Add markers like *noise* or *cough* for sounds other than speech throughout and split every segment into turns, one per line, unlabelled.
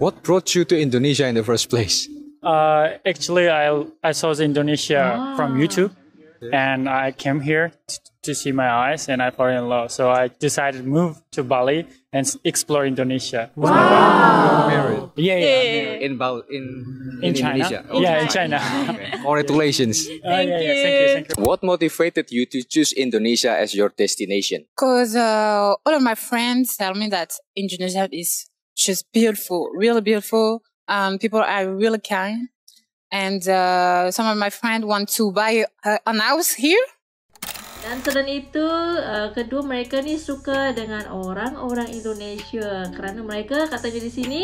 What brought you to Indonesia in the first place?
Uh, actually, I I saw the Indonesia from YouTube, and I came here t- to see my eyes, and I fell in love. So I decided to move to Bali and s- explore Indonesia. With my wife.
Married.
Yeah, yeah,
In Bal in,
in, China.
Indonesia.
Yeah, in China. *laughs*
Congratulations.
Uh, yeah, yeah, thank you, thank you.
What motivated you to choose Indonesia as your destination?
Because uh, all of my friends tell me that Indonesia is just beautiful, really beautiful. Um, people are really kind. And uh, some of my friends want to buy uh, an house here.
Dan selain itu, uh, kedua mereka ni suka dengan orang-orang Indonesia kerana mereka katanya di sini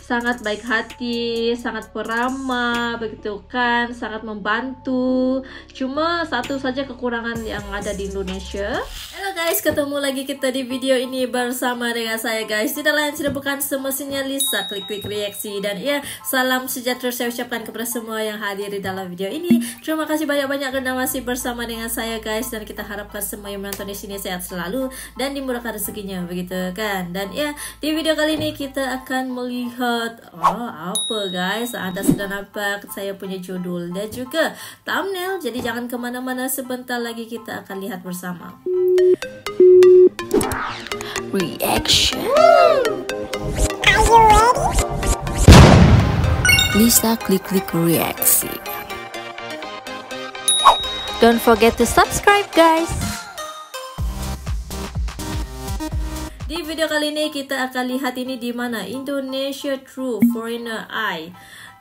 sangat baik hati, sangat peramah, begitu kan, sangat membantu. Cuma satu saja kekurangan yang ada di Indonesia. Hello guys, ketemu lagi kita di video ini bersama dengan saya guys. Tidak lain tidak bukan semestinya Lisa klik-klik reaksi dan ya salam sejahtera saya ucapkan kepada semua yang hadir di dalam video ini. Terima kasih banyak-banyak kerana masih bersama dengan saya guys dan kita harapkan semua yang menonton di sini sehat selalu dan dimurahkan rezekinya begitu kan. Dan ya di video kali ini kita akan melihat oh apa guys anda sudah nampak saya punya judul dan juga thumbnail jadi jangan ke mana-mana sebentar lagi kita akan lihat bersama.
Reaction. Lisa klik klik reaksi. Don't forget to subscribe guys.
Di video kali ini kita akan lihat ini di mana Indonesia True Foreigner Eye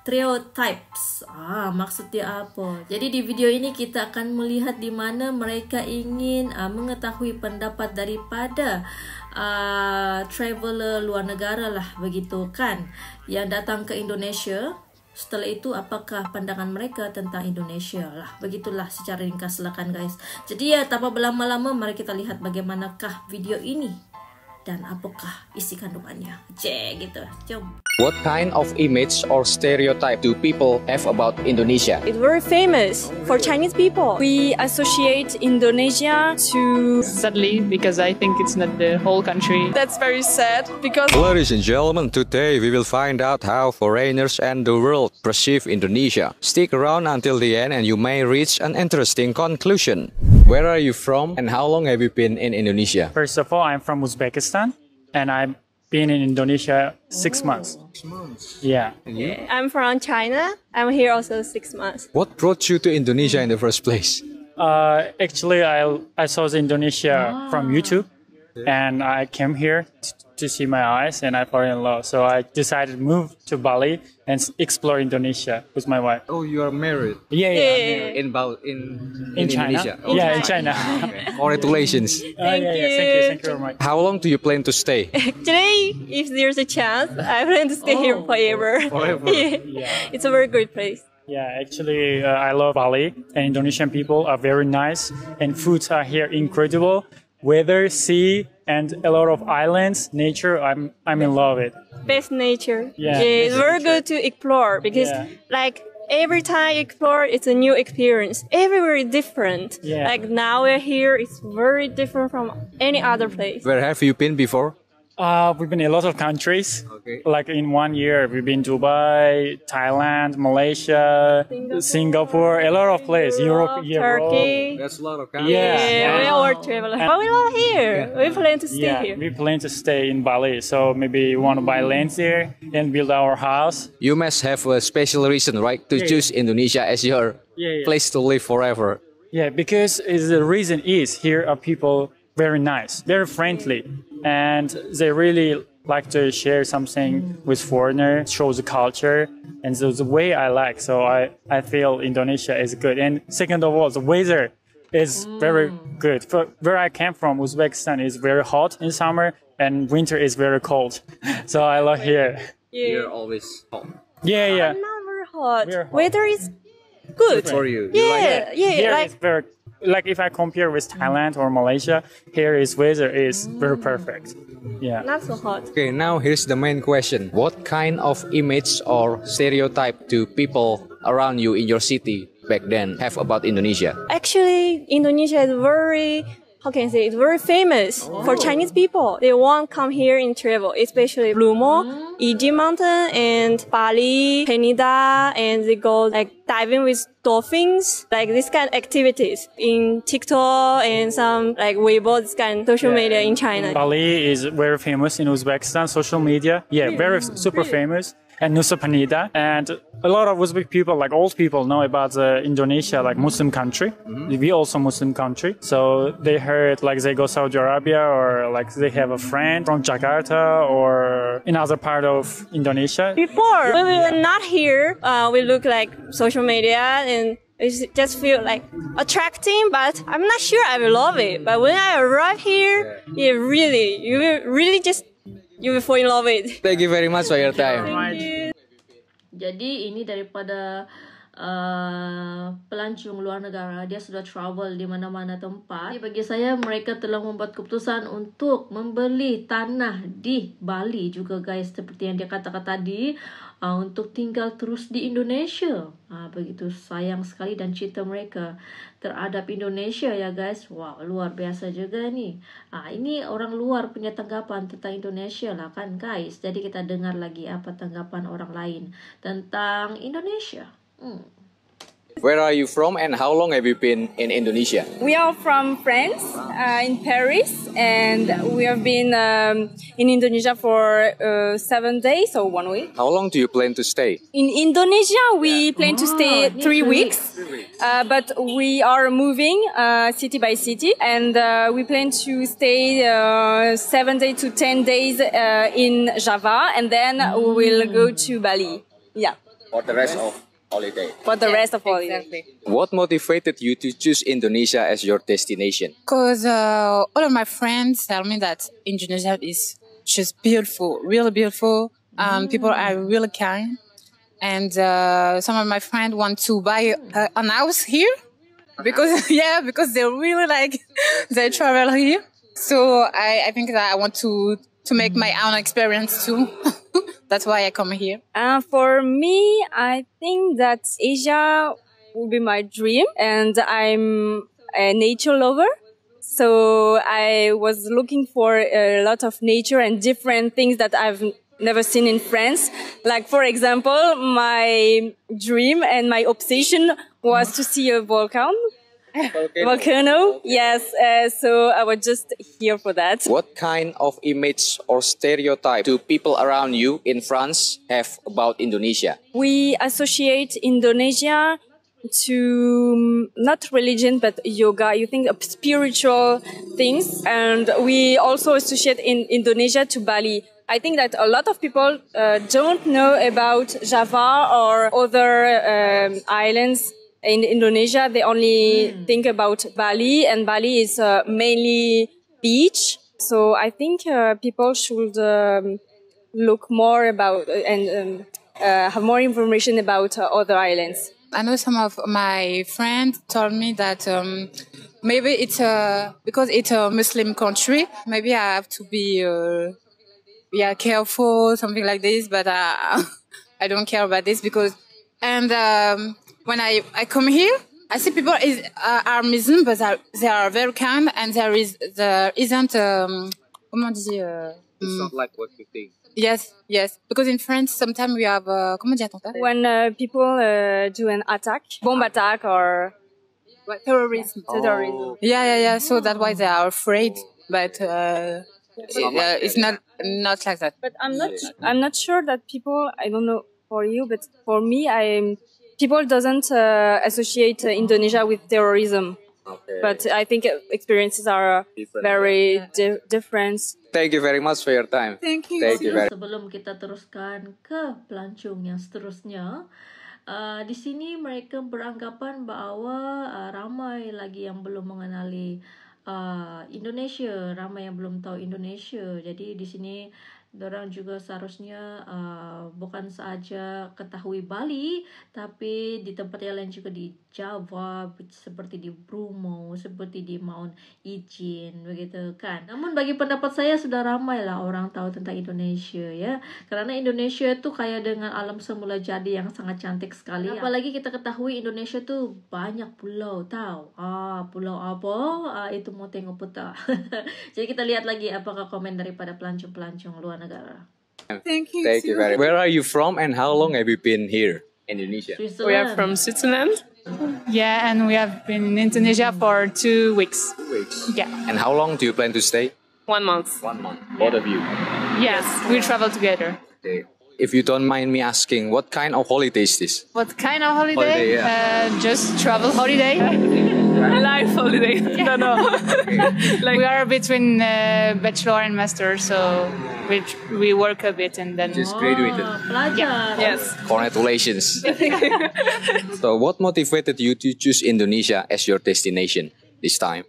Stereotypes. Ah, maksud dia apa? Jadi di video ini kita akan melihat di mana mereka ingin uh, mengetahui pendapat daripada uh, traveler luar negara lah begitu kan yang datang ke Indonesia. Setelah itu apakah pandangan mereka tentang Indonesia lah. Begitulah secara ringkas silakan guys. Jadi ya tanpa berlama-lama mari kita lihat bagaimanakah video ini dan apakah isi kandungannya. Cek gitu. Jom.
What kind of image or stereotype do people have about Indonesia?
It's very famous for Chinese people. We associate Indonesia to.
sadly because I think it's not the whole country.
That's very sad because
Ladies and gentlemen, today we will find out how foreigners and the world perceive Indonesia. Stick around until the end and you may reach an interesting conclusion. Where are you from and how long have you been in Indonesia?
First of all, I'm from Uzbekistan, and I've been in Indonesia six months. Six months. Yeah.
I'm from China. I'm here also six months.
What brought you to Indonesia in the first place?
Uh, actually, I I saw the Indonesia from YouTube, and I came here t- to see my eyes, and I fell in love. So I decided to move to Bali and explore Indonesia with my wife.
Oh, you are married
Yeah, yeah.
in Bal in,
In China. Yeah, in China. *laughs*
Congratulations.
Uh, yeah, yeah. Thank you. Thank you very much.
How long do you plan to stay? *laughs*
Actually, if there's a chance, I plan to stay here forever. *laughs*
Forever.
Yeah. It's a very great place.
Yeah, actually, uh, I love Bali, and Indonesian people are very nice, and foods are here incredible. Weather, sea, and a lot of islands, nature. I'm I'm in love with.
Best nature.
Yeah.
it's very good to explore because,
Yeah.
like, every time you explore, it's a new experience. Everywhere is different.
Yeah.
Like now we're here, it's very different from any other place.
Where have you been before?
Uh, we've been in a lot of countries.
Okay.
Like in one year, we've been Dubai, Thailand, Malaysia, Singapore, a lot of places. Europe, Europe.
Turkey.
That's a lot of
Yeah.
Yeah, we
Yeah.
are traveling. But we love here. We plan to stay
Yeah,
here.
we plan to stay in Bali. So maybe we want to buy land here and build our house.
You must have a special reason, right, to
Yeah,
choose Indonesia as your
Yeah, yeah.
place to live forever.
Yeah, because the reason is here are people very nice, very friendly, and they really like to share something with foreigner, shows the culture, and so the way I like. So I I feel Indonesia is good. And second of all, the weather is very good. For where I came from, Uzbekistan is very hot in summer, and winter is very cold. *laughs* So I love here.
You're
always home.
Yeah, yeah.
Not very hot.
Very hot.
Weather is good.
For you,
Yeah, yeah,
Here
like
is very like if I compare with Thailand or Malaysia, here is weather is very perfect. Yeah.
not so hot.
Okay, now here's the main question. What kind of image or stereotype do people around you in your city back then have about Indonesia?
Actually, Indonesia is very how can I say it's very famous for oh. Chinese people. They won't come here in travel, especially Bromo, oh. Ijen Mountain, and Bali, Penida, and they go like diving with dolphins, like this kind of activities in TikTok and some like Weibo, this kind of social media in China.
Bali is very famous in Uzbekistan, social media. Yeah, very mm-hmm. super famous. And Nusa Penida. And a lot of Uzbek people, like old people, know about uh, Indonesia, like Muslim country. We also Muslim country. So they heard like they go Saudi Arabia or like they have a friend from Jakarta or in other part of Indonesia.
Before, when we were not here, uh, we look like social media and it just feel like attracting, but I'm not sure I will love it. But when I arrive here, yeah, really, you will really just, you will fall in love with it.
Thank you very much for your time.
Jadi ini daripada uh, pelancong luar negara dia sudah travel di mana-mana tempat. Jadi bagi saya mereka telah membuat keputusan untuk membeli tanah di Bali juga guys seperti yang dia katakan tadi uh, untuk tinggal terus di Indonesia. Uh, begitu sayang sekali dan cinta mereka terhadap Indonesia ya guys. Wow, luar biasa juga nih. Ah, ini orang luar punya tanggapan tentang Indonesia lah kan guys. Jadi kita dengar lagi apa tanggapan orang lain tentang Indonesia. Hmm.
Where are you from and how long have you been in Indonesia?
We are from France, uh, in Paris, and we have been um, in Indonesia for uh, seven days or one week.
How long do you plan to stay?
In Indonesia, we plan to stay
yeah,
three
three
weeks, uh, but we are moving uh, city by city, and uh, we plan to stay uh, seven days to ten days uh, in Java, and then we will go to Bali. Yeah,
For the rest of holiday.
for the rest of all.
What motivated you to choose Indonesia as your destination?
Because uh, all of my friends tell me that Indonesia is just beautiful, really beautiful. Um, People are really kind. And uh, some of my friends want to buy uh, an house here because, *laughs* yeah, because they really like, *laughs* they travel here. So I, I think that I want to, to make my own experience too. *laughs* That's why I come here.
Uh, for me, I think that Asia will be my dream, and I'm a nature lover. So I was looking for a lot of nature and different things that I've never seen in France. Like, for example, my dream and my obsession was to see a volcano. Volcano, yes. Uh, so I was just here for that.
What kind of image or stereotype do people around you in France have about Indonesia?
we associate Indonesia to um, not religion but yoga. You think of spiritual things, and we also associate in Indonesia to Bali. I think that a lot of people uh, don't know about Java or other um, islands in Indonesia. They only think about Bali, and Bali is uh, mainly beach. So I think uh, people should um, look more about uh, and um, uh, have more information about uh, other islands.
I know some of my friends told me that um, maybe it's a because it's a Muslim country. Maybe I have to be uh, yeah careful, something like this. But uh, *laughs* I don't care about this because and um, when I I come here, I see people is uh, are Muslim, but are, they are very kind, and there is there isn't um, comment on dit euh,
It's not like what you think.
Yes, yes. Because in France, sometimes we have uh, comment on dit attentat?
When uh, people uh, do an attack, bomb attack or
What, terrorism.
terrorism.
Yeah, yeah, yeah. So that's why they are afraid, but uh, it- uh, it's not not like that.
But I'm not. I'm not sure that people. I don't know for you, but for me, I people doesn't uh, associate uh, Indonesia with terrorism.
Okay.
But I think uh, experiences are
Different.
very di- different.
Thank you very much for your time.
Thank you.
Thank you very
Sebelum kita teruskan ke pelancong yang seterusnya, uh, di sini mereka beranggapan bahawa uh, ramai lagi yang belum mengenali uh, Indonesia, ramai yang belum tahu Indonesia. Jadi di sini Orang juga seharusnya uh, bukan saja ketahui Bali, tapi di tempat yang lain juga di Java, seperti di Bromo, seperti di Mount Ijin, begitu kan. Namun bagi pendapat saya sudah ramai lah orang tahu tentang Indonesia ya, karena Indonesia itu kaya dengan alam semula jadi yang sangat cantik sekali. Apalagi kita ketahui Indonesia tuh banyak pulau, tahu? Ah, pulau apa? Ah, itu mau tengok peta. *laughs* Jadi kita lihat lagi apakah komen daripada pelancong-pelancong luar negara.
Thank you very much. Where are you from and how long have you been here? Indonesia.
We are from Switzerland.
Yeah, and we have been in Indonesia for two weeks.
Two weeks.
Yeah.
And how long do you plan to stay?
One month.
One month. Both of you.
Yes, we travel together.
Okay. If you don't mind me asking, what kind of holiday is this?
What kind of holiday?
Holiday, yeah.
uh, just travel holiday. *laughs*
Life holiday. *laughs* no, no. *laughs*
we are between uh, bachelor and master, so we, we work a bit and then.
Just graduated.
Ah, pelajar.
Yes.
Congratulations. *laughs* so, what motivated you to choose Indonesia as your destination this time?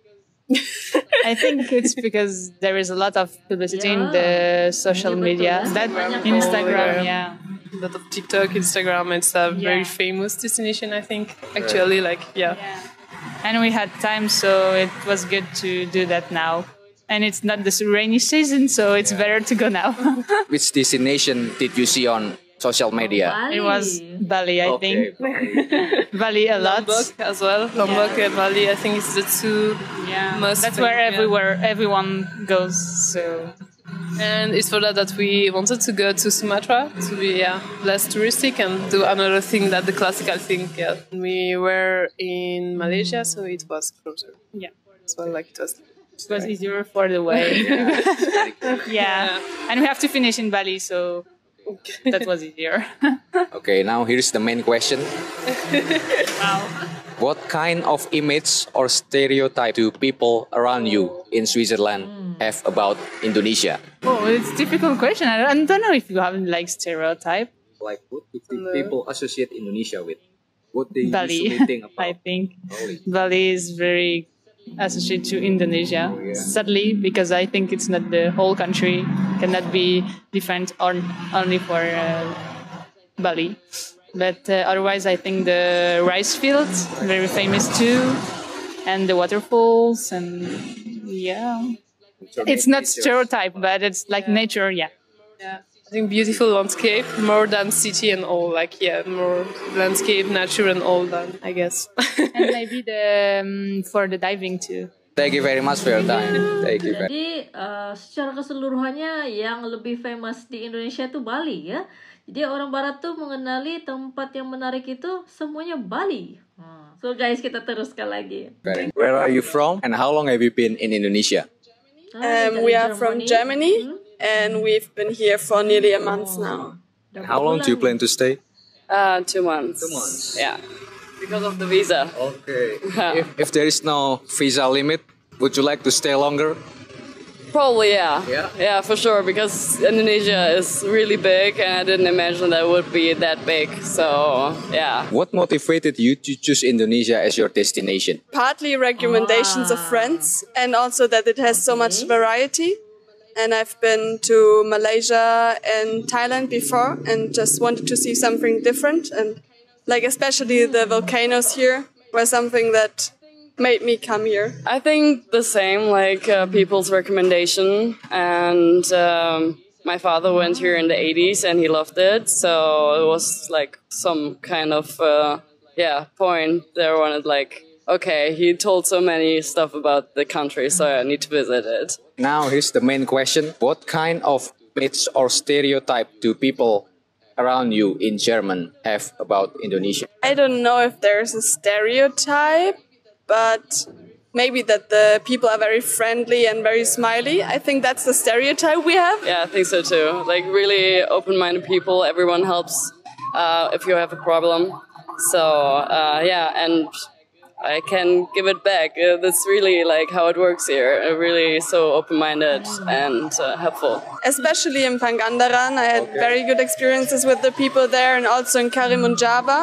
I think it's because there is a lot of publicity in the social
Iya, betul,
media. That
Banyak
Instagram, yeah.
A lot of TikTok, Instagram. It's a
Yeah.
very famous destination, I think. Actually, like, yeah.
And we had time, so it was good to do that now. And it's not the rainy season, so it's better to go now. *laughs*
Which destination did you see on social media?
Bali.
it was Bali, I think. *laughs* Bali a lot.
Lombok as well. Lombok and Bali, I think it's the two
Yeah,
most
that's where
yeah.
everywhere everyone goes. So
And it's for that that we wanted to go to Sumatra to be yeah, less touristic and do another thing that the classical thing. Yeah, we were in Malaysia, so it was closer.
yeah,
As well, like it was.
it was easier for the way. *laughs* yeah, and we have to finish in Bali, so that was easier. *laughs*
Okay, now here's the main question. *laughs*
wow.
What kind of image or stereotype do people around you in Switzerland have about Indonesia?
Oh, it's a difficult question. I don't, I don't know if you have like stereotype.
Like, what do people associate Indonesia with? What they
Bali,
usually think *laughs*
I think
Bali.
Bali is very associated to Indonesia.
yeah.
Sadly, because I think it's not the whole country cannot be defined on only for uh, Bali. But uh, otherwise, I think the rice fields very famous too, and the waterfalls and yeah, it's not stereotype, but it's like nature. Yeah.
Yeah, I think beautiful landscape more than city and all. Like yeah, more landscape, nature and all than I guess. *laughs*
and maybe the um, for the diving too.
Thank you very much for your time. Thank you very
Jadi uh, secara keseluruhannya yang lebih famous di Indonesia itu Bali ya. Jadi orang Barat tuh mengenali tempat yang menarik itu semuanya Bali. Hmm. So guys kita teruskan lagi.
Where are you from and how long have you been in Indonesia?
Um, we are from Germany, and we've been here for nearly a month now.
And how long do you plan to stay?
Uh, two months.
Two months.
Yeah, because of the visa.
Okay. *laughs* if, if there is no visa limit, would you like to stay longer?
Probably, yeah.
Yeah?
Yeah, for sure, because Indonesia is really big, and I didn't imagine that it would be that big. So, yeah.
What motivated you to choose Indonesia as your destination?
partly recommendations of ah. friends and also that it has so much mm-hmm. variety. And I've been to Malaysia and Thailand before and just wanted to see something different. And like, especially the volcanoes here were something that made me come here.
I think the same, like uh, people's recommendation. And um, my father went here in the 80s and he loved it. So it was like some kind of, uh, yeah, point there wanted like, okay, he told so many stuff about the country, so I need to visit it.
Now, here's the main question What kind of myths or stereotype do people around you in German have about Indonesia?
I don't know if there's a stereotype, but maybe that the people are very friendly and very smiley. I think that's the stereotype we have.
Yeah, I think so too. Like really open-minded people. Everyone helps uh, if you have a problem. So uh, yeah, and I can give it back. Uh, that's really like how it works here. Uh, really so open-minded and uh, helpful.
especially in Pangandaran. I had very good experiences with the people there and also in Karimun Java.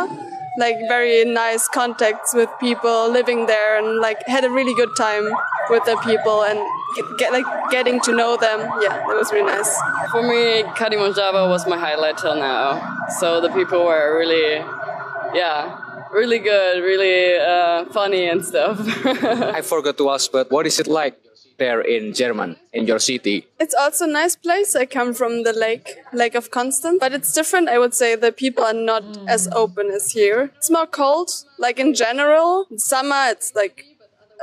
Like very nice contacts with people living there and like had a really good time with the people and get, get like getting to know them. Yeah, that was really nice.
For me, Kalimanjaro was my highlight till now. So the people were really, yeah, really good, really uh, funny and stuff. *laughs*
I forgot to ask, but what is it like there in German, in your city?
It's also a nice place. I come from the lake, Lake of Constance, but it's different. I would say the people are not as open as here. It's more cold, like in general. In summer, it's like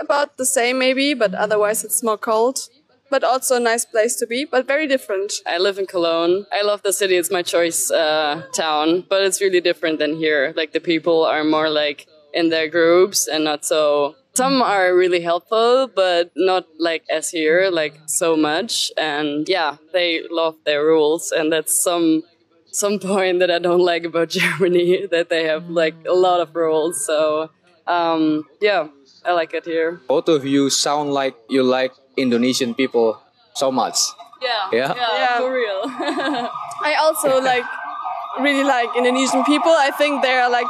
about the same maybe, but otherwise it's more cold. But also a nice place to be, but very different.
I live in Cologne. I love the city. It's my choice uh, town, but it's really different than here. Like the people are more like in their groups and not so. Some are really helpful, but not like as here, like so much. And yeah, they love their rules, and that's some some *laughs* point that I don't like about *laughs* Germany that they have like a lot of rules. So um, yeah, I like it here.
Both of you sound like you like Indonesian people so much.
Yeah,
Yeah?
Yeah.
for real. *laughs*
I also like really like Indonesian people. I think they are like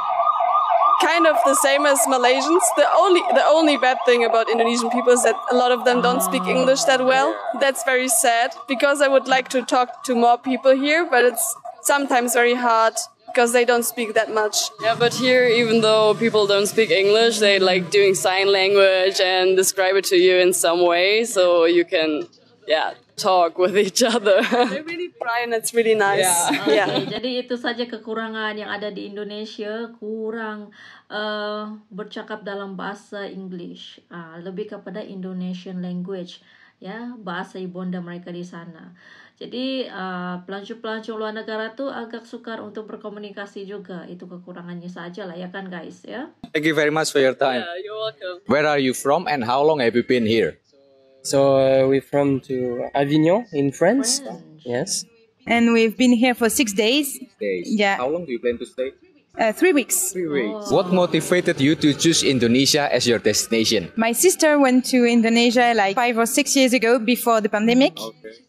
kind of the same as Malaysians. The only the only bad thing about Indonesian people is that a lot of them don't speak English that well. That's very sad because I would like to talk to more people here, but it's sometimes very hard because they don't speak that much.
Yeah, but here, even though people don't speak English, they like doing sign language and describe it to you in some way, so you can, yeah, talk with each other. *laughs*
They really try and it's really nice.
Yeah.
yeah.
Oke, jadi itu saja kekurangan yang ada di Indonesia, kurang eh, bercakap dalam bahasa English, Ah, lebih kepada Indonesian language, ya bahasa ibunda mereka di sana. Jadi eh, pelancong-pelancong luar negara tuh agak sukar untuk berkomunikasi juga, itu kekurangannya saja lah ya kan guys ya.
Thank you very much for your time.
you're welcome.
Where are you from and how long have you been here?
So uh, we're from to Avignon in France. Yes.
and we've been here for six days.
Days.
Yeah.
How long do you plan to stay?
Uh, three weeks.
Three weeks. What motivated you to choose Indonesia as your destination?
My sister went to Indonesia like five or six years ago before the pandemic.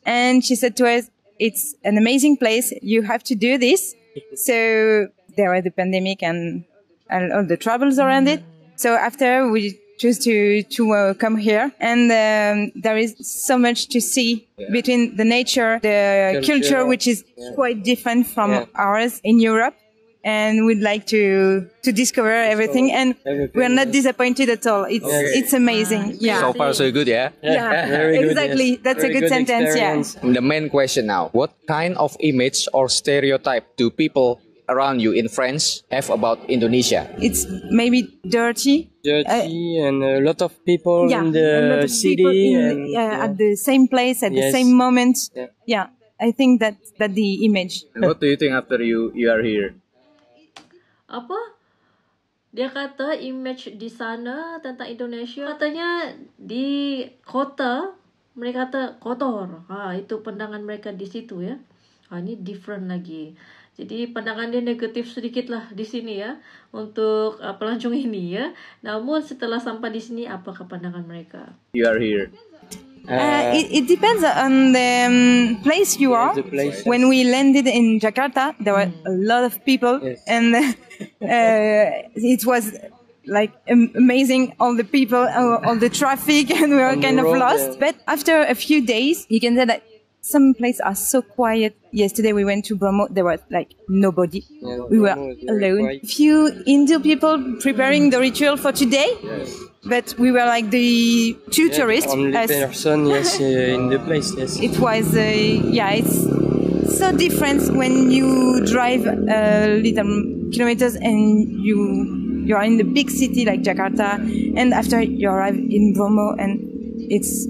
And she said to us, it's an amazing place. You have to do this. *laughs* so there was the pandemic and, and all the troubles around it. So after we chose to, to uh, come here and um, there is so much to see between the nature, the culture,
Culture,
which is
yeah.
quite different from
Yeah.
ours in Europe. And we'd like to to discover everything, and
everything,
we're not disappointed at all. It's
Okay.
it's amazing. Yeah.
So far, so good, yeah?
Yeah, *laughs*
Very good,
exactly.
yes.
That's a
Very
good, sentence.
experience.
The main question now What kind of image or stereotype do people around you in France have about Indonesia?
It's maybe dirty.
Dirty uh, and a lot of people
yeah.
in the city.
in,
and,
yeah, at the same place at the same moment.
Yeah.
Yeah. I think that that the image.
And what do you think after you, you are here?
apa dia kata image di sana tentang Indonesia katanya di kota mereka kata kotor ha itu pandangan mereka di situ ya ha ini different lagi jadi pandangan dia negatif sedikit lah di sini ya untuk uh, pelancong *laughs* ini ya namun setelah sampai di sini apakah pandangan mereka
You are here.
Uh, it, it depends on the um, place you are.
the place.
When we landed in Jakarta, there were a lot of people,
Yes.
and *laughs* uh, it was like am- amazing. All the people, all, all the traffic, *laughs* and we were
On
kind of
road,
lost.
yeah.
But after a few days, you can say that some places are so quiet. Yesterday we went to Bromo. There was like nobody.
Yeah,
we were alone.
quiet.
Few Hindu people preparing the ritual for today. But we were like the two
Yeah,
tourists.
Only
as-
person, yes, *laughs* uh, in the place, yes.
it was uh, yeah it's so different when you drive a little kilometers and you you are in the big city like Jakarta and after you arrive in Bromo and it's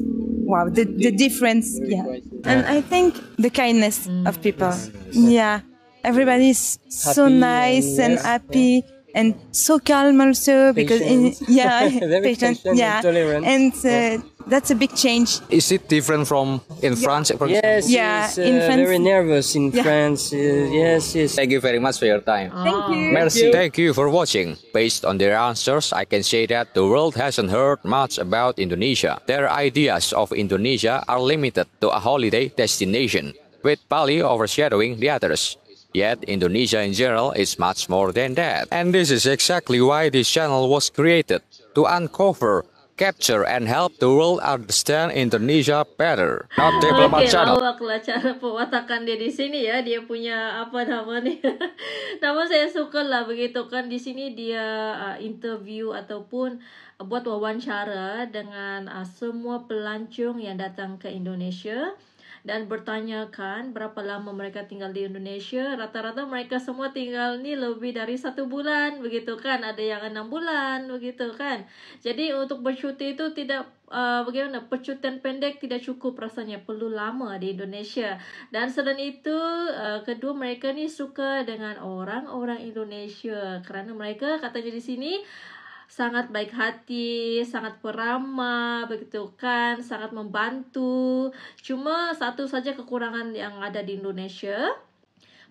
wow the, the difference yeah. And I think the kindness of people. Yeah. Everybody is so nice and
and
happy and so calm also because in, yeah *laughs*
Very
patient,
patient and
yeah. and uh, that's a big change
Is it different from in France? for
Yes,
Yeah,
yes,
in
uh,
France-
very nervous in
Yeah.
France. Uh, yes, yes.
Thank you very much for your time.
thank you
Merci. Thank you for watching. Based on their answers, I can say that the world hasn't heard much about Indonesia. Their ideas of Indonesia are limited to a holiday destination, with Bali overshadowing the others. Yet, Indonesia in general is much more than that. And this is exactly why this channel was created to uncover capture and help the world understand Indonesia better. Not Diplomat
Oke,
Channel.
lah cara pewatakan dia di sini ya. Dia punya apa namanya? *laughs* Namun saya suka lah begitu kan di sini dia uh, interview ataupun buat wawancara dengan uh, semua pelancong yang datang ke Indonesia dan bertanyakan berapa lama mereka tinggal di Indonesia. Rata-rata mereka semua tinggal ni lebih dari satu bulan begitu kan. Ada yang enam bulan begitu kan. Jadi untuk bercuti itu tidak uh, bagaimana percutian pendek tidak cukup rasanya perlu lama di Indonesia dan selain itu uh, kedua mereka ni suka dengan orang-orang Indonesia kerana mereka katanya di sini sangat baik hati, sangat peramah, begitu kan, sangat membantu. Cuma satu saja kekurangan yang ada di Indonesia,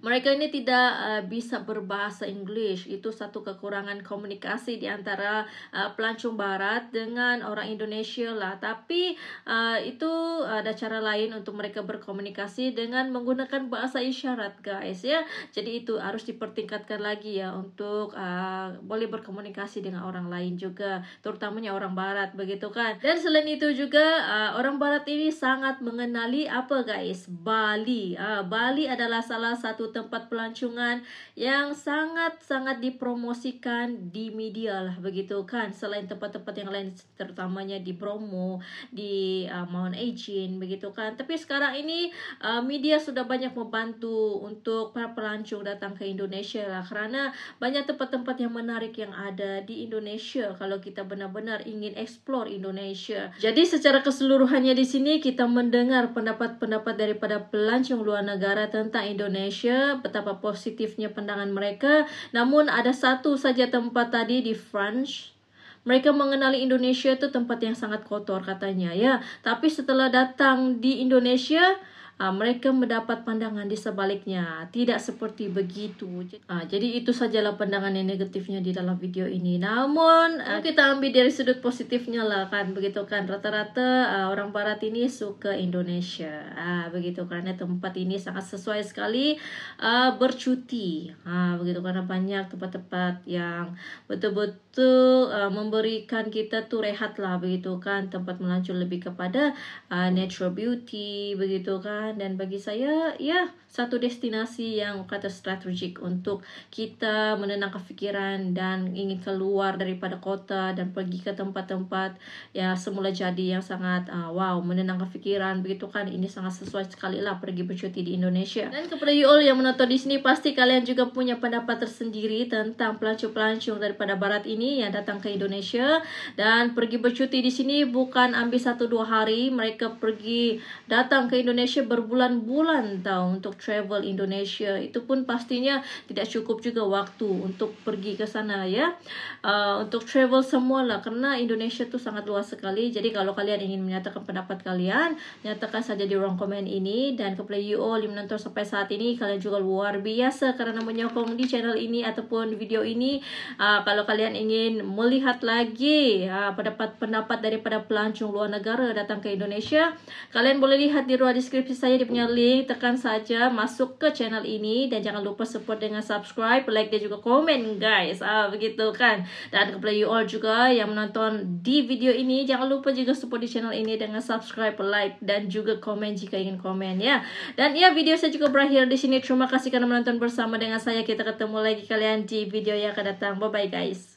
mereka ini tidak uh, bisa berbahasa English. Itu satu kekurangan komunikasi di antara uh, pelancong barat dengan orang Indonesia lah. Tapi uh, itu ada cara lain untuk mereka berkomunikasi dengan menggunakan bahasa isyarat guys ya. Jadi itu harus dipertingkatkan lagi ya untuk uh, boleh berkomunikasi dengan orang lain juga, terutamanya orang barat begitu kan. Dan selain itu juga uh, orang barat ini sangat mengenali apa guys? Bali. Uh, Bali adalah salah satu tempat pelancongan yang sangat-sangat dipromosikan di media lah begitu kan. Selain tempat-tempat yang lain terutamanya di Bromo di uh, Mount Aegean begitu kan. Tapi sekarang ini uh, media sudah banyak membantu untuk para pelancong datang ke Indonesia lah kerana banyak tempat-tempat yang menarik yang ada di Indonesia kalau kita benar-benar ingin explore Indonesia. Jadi secara keseluruhannya di sini kita mendengar pendapat-pendapat daripada pelancong luar negara tentang Indonesia betapa positifnya pandangan mereka. Namun ada satu saja tempat tadi di France mereka mengenali Indonesia itu tempat yang sangat kotor katanya ya. Tapi setelah datang di Indonesia uh, mereka mendapat pandangan di sebaliknya. Tidak seperti begitu. Uh, jadi itu sajalah pandangan yang negatifnya di dalam video ini. Namun uh, kita ambil dari sudut positifnya lah kan. Begitu kan? Rata-rata orang barat ini suka Indonesia. Uh, begitu. Karena tempat ini sangat sesuai sekali bercuti. Uh, begitu. Karena banyak tempat-tempat yang betul-betul uh, memberikan kita tuh rehat lah begitu kan. Tempat melancur lebih kepada uh, natural beauty begitu kan. Dan bagi saya ya satu destinasi yang kata strategik untuk kita menenangkan fikiran dan ingin keluar daripada kota dan pergi ke tempat-tempat ya semula jadi yang sangat uh, wow menenangkan fikiran begitu kan. Ini sangat sesuai sekali lah pergi bercuti di Indonesia. Dan kepada you all yang menonton di sini pasti kalian juga punya pendapat tersendiri tentang pelancong-pelancong daripada barat ini yang datang ke Indonesia. Dan pergi bercuti di sini bukan ambil satu dua hari. Mereka pergi datang ke Indonesia berbulan-bulan tau untuk travel Indonesia. Itu pun pastinya tidak cukup juga waktu untuk pergi ke sana ya. Uh, untuk travel semua lah karena Indonesia tu sangat luas sekali. Jadi kalau kalian ingin menyatakan pendapat kalian nyatakan saja di ruang komen ini. Dan kepada you all menonton sampai saat ini kalian juga luar biasa karena menyokong di channel ini ataupun video ini. Uh, kalau kalian ingin melihat lagi pendapat-pendapat daripada pelancong luar negara datang ke Indonesia kalian boleh lihat di ruang deskripsi saya dia punya link tekan saja masuk ke channel ini dan jangan lupa support dengan subscribe, like dan juga komen guys. Ah begitu kan. Dan kepada you all juga yang menonton di video ini jangan lupa juga support di channel ini dengan subscribe, like dan juga komen jika ingin komen ya. Dan ya video saya juga berakhir di sini. Terima kasih karena menonton bersama dengan saya. Kita ketemu lagi kalian di video yang akan datang. Bye bye guys.